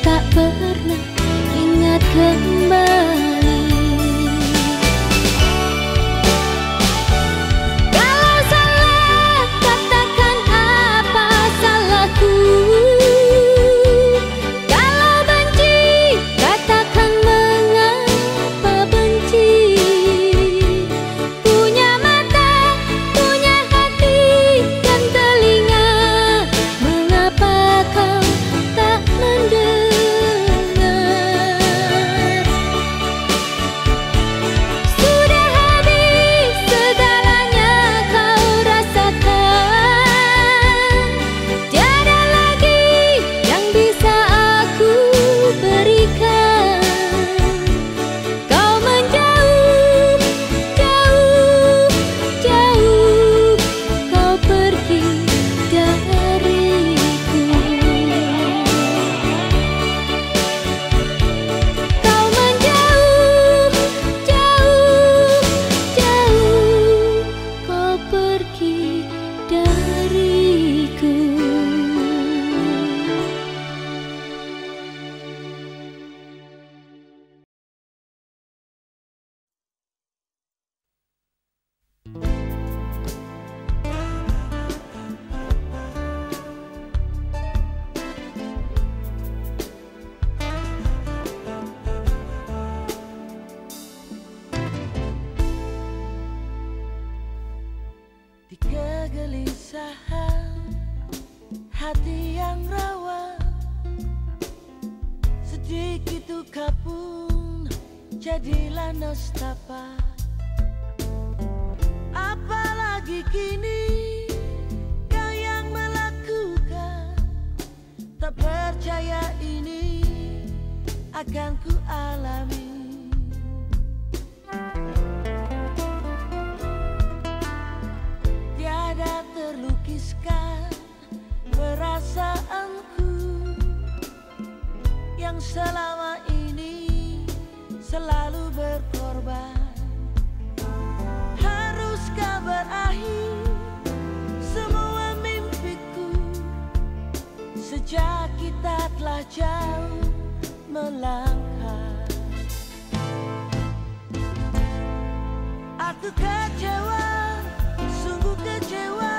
tak pernah ingat kembali. berusaha. Hati yang rawa. Sedikit duka pun jadilah nostapa apalagi kini kau yang melakukan. Tak percaya ini akan ku alami. perasaanku yang selama ini selalu berkorban. Haruskah berakhir semua mimpiku sejak kita telah jauh melangkah? Aku kecewa sungguh kecewa.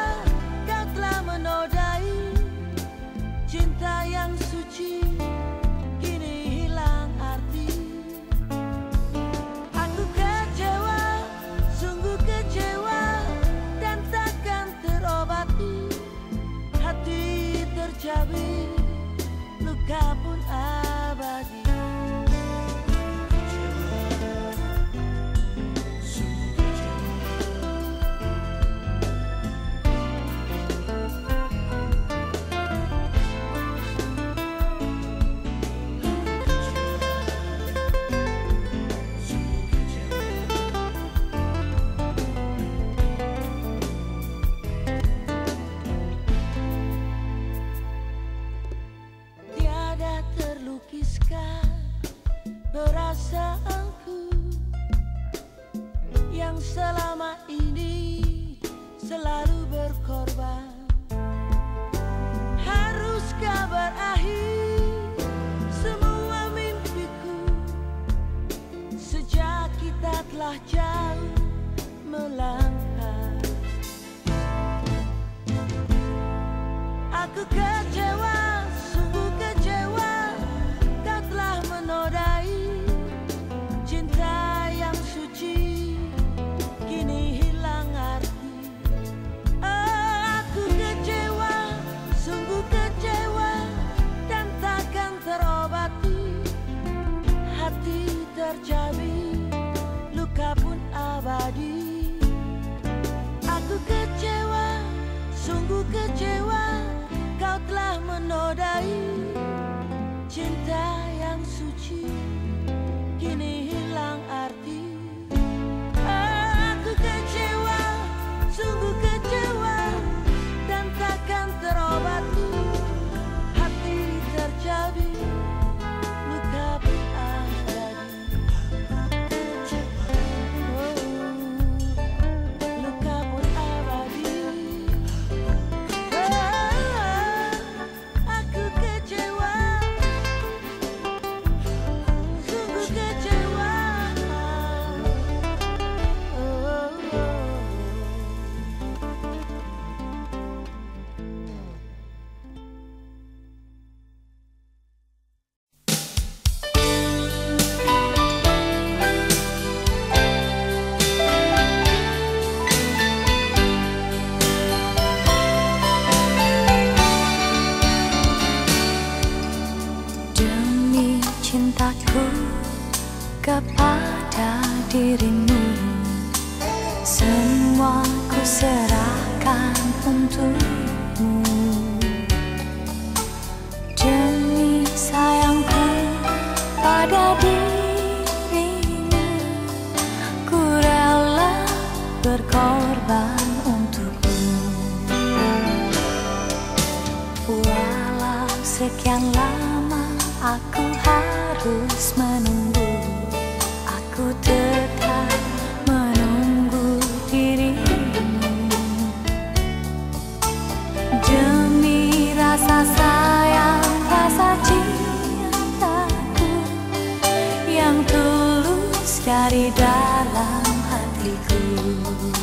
离歌。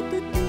aku tetap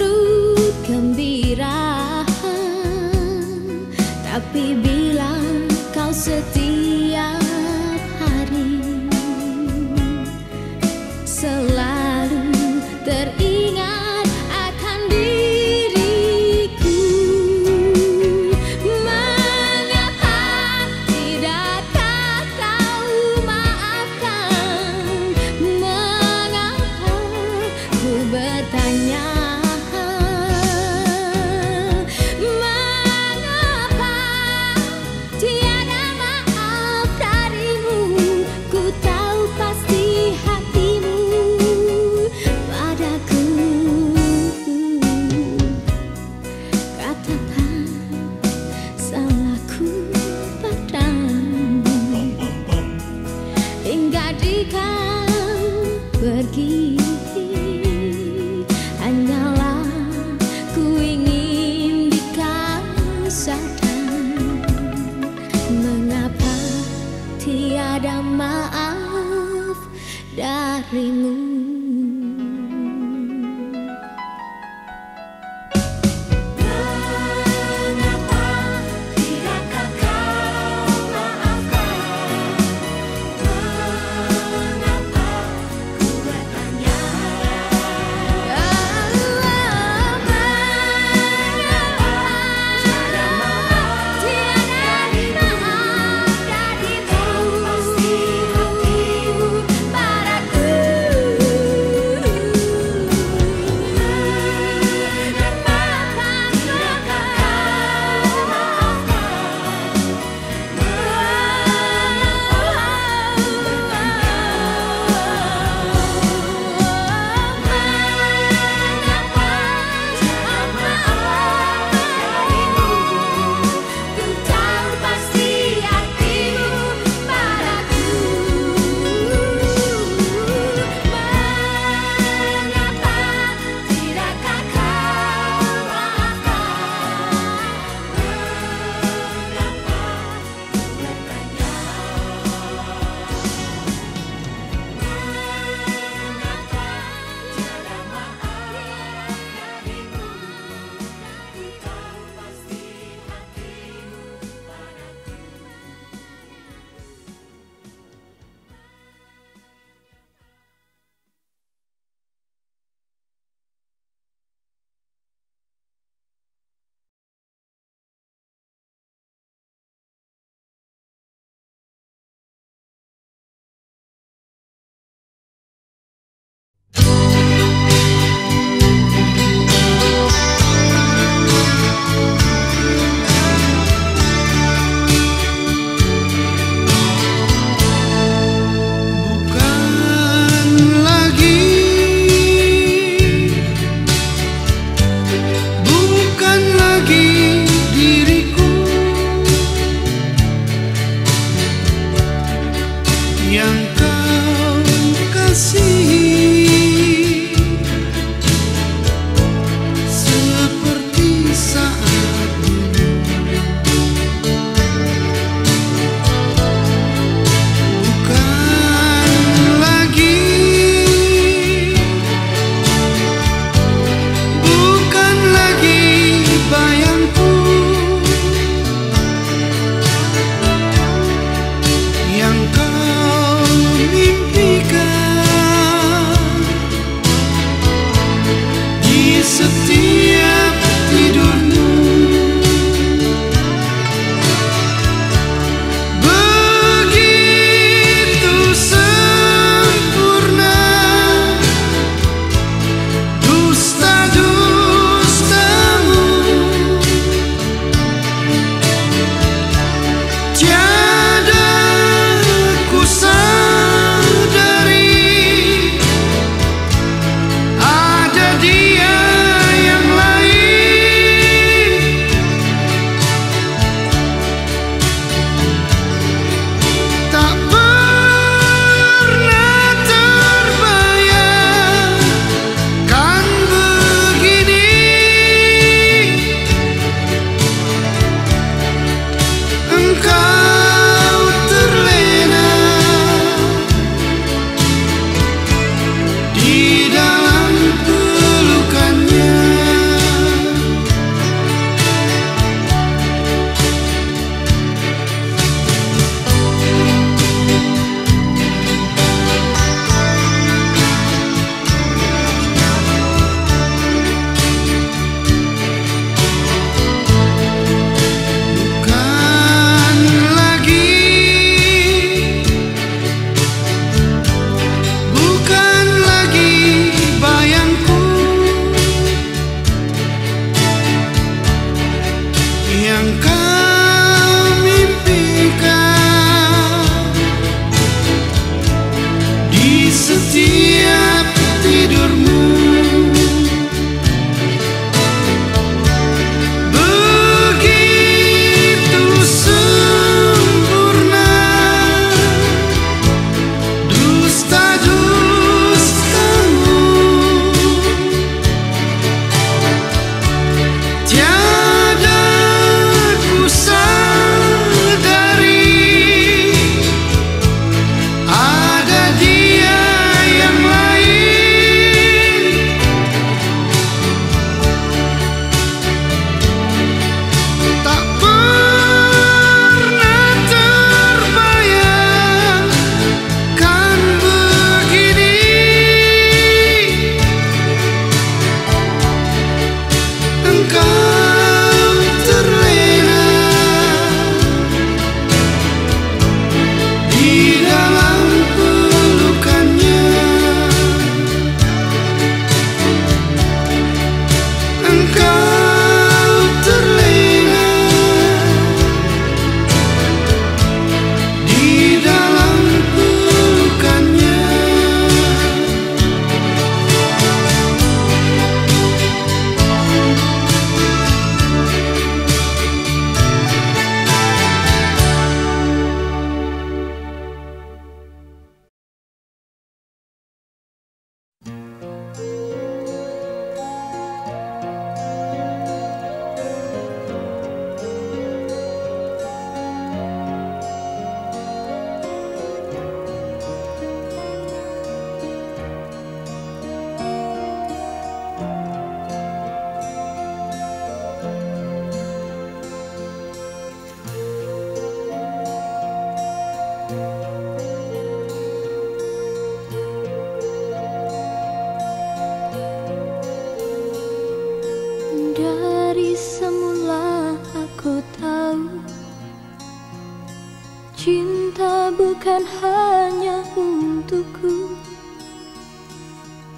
surut gembira Tapi bilang kau setia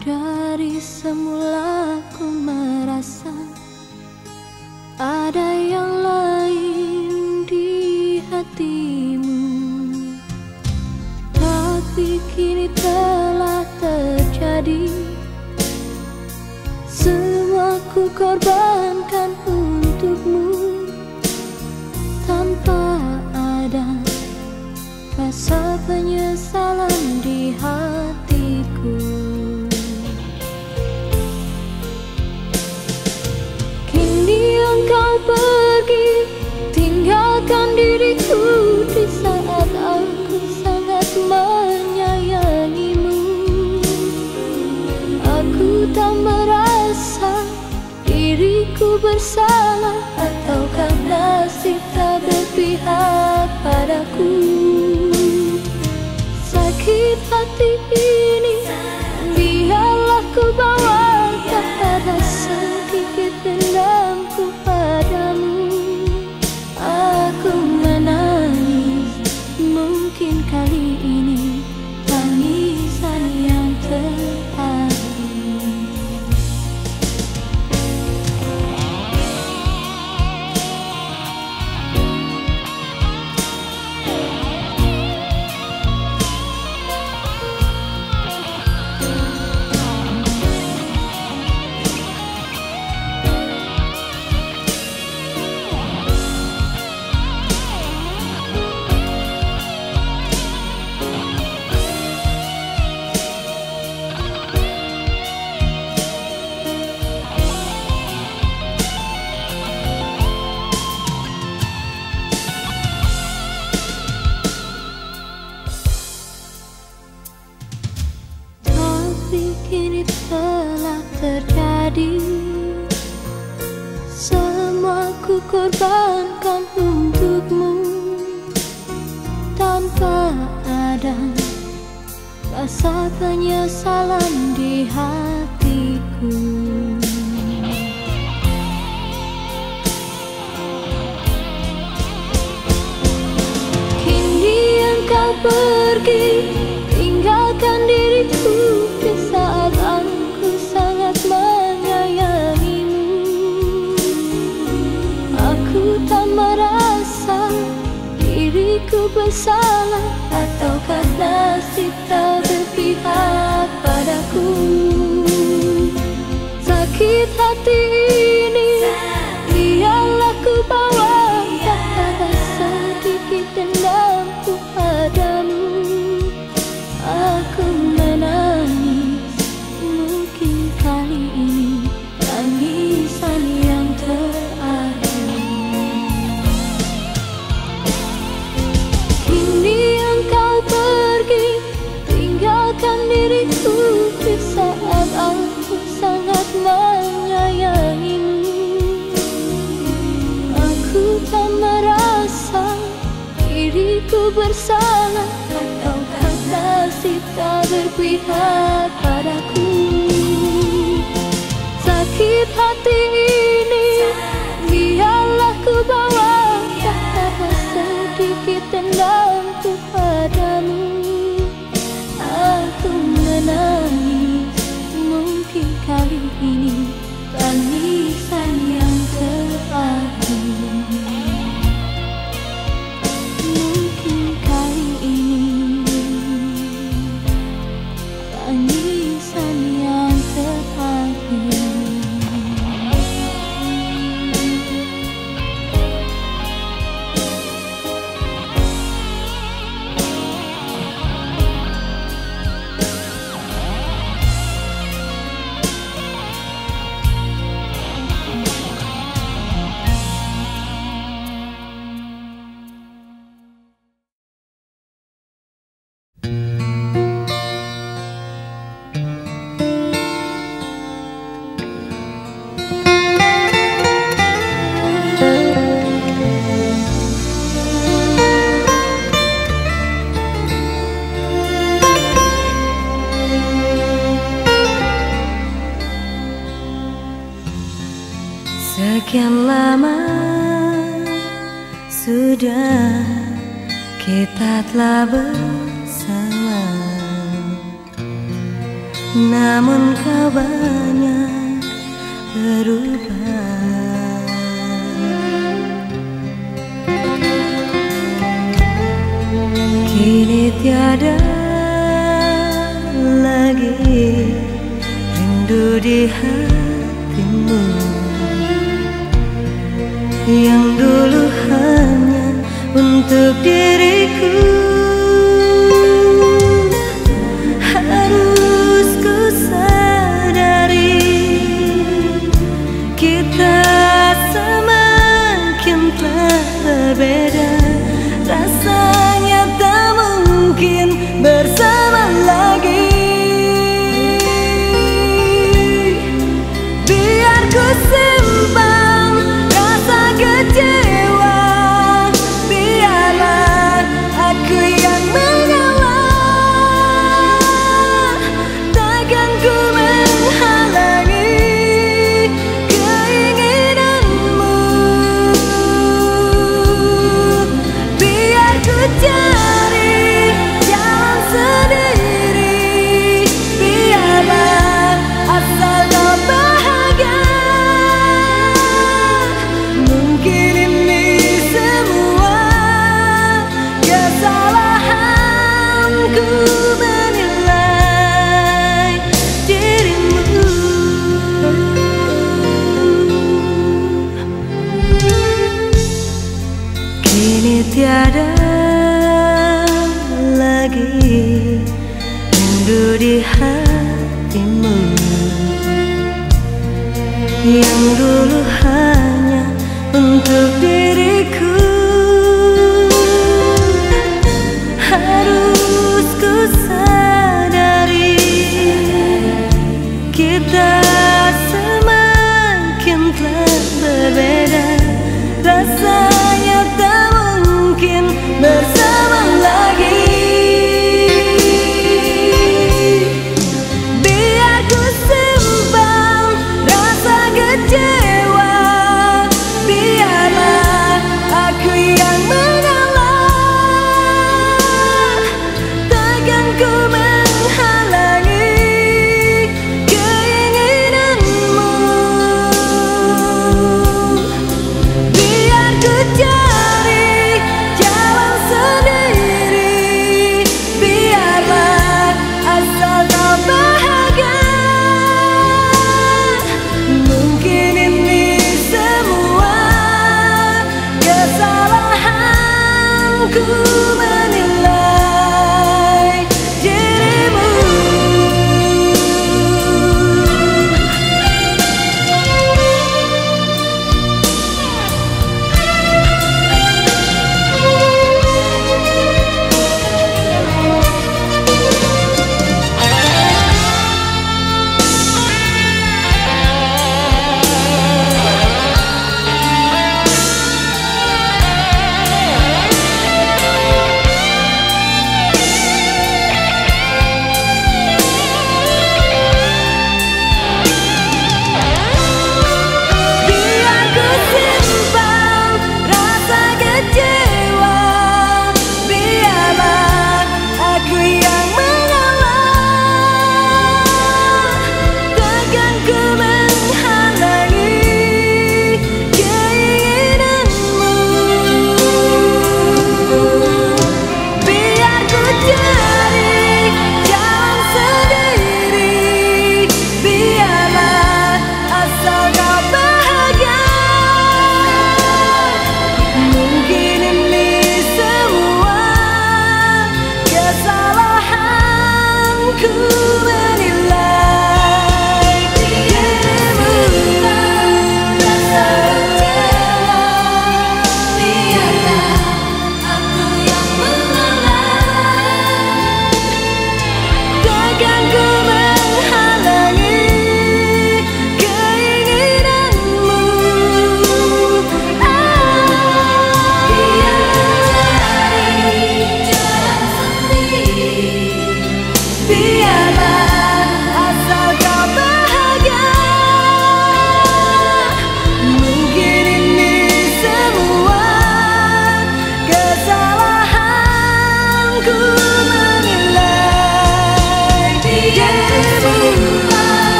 Dari semula ku merasa Ada yang lain di hatimu. Tapi kini telah terjadi. Semua ku korbankan untukmu. Tanpa ada rasa penyesalan di hati. love. lihat padaku. Sakit hati Sekian lama sudah kita telah bersama. Namun kau banyak berubah. Kini tiada lagi rindu di hati. yang dulu hanya untuk diriku.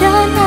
Kau dan aku